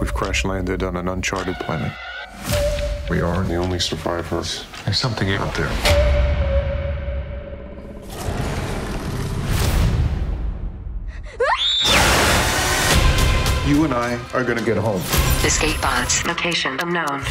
We've crash landed on an uncharted planet. We are the only survivors. There's something out there. You and I are gonna get home. Escape pods. Location unknown.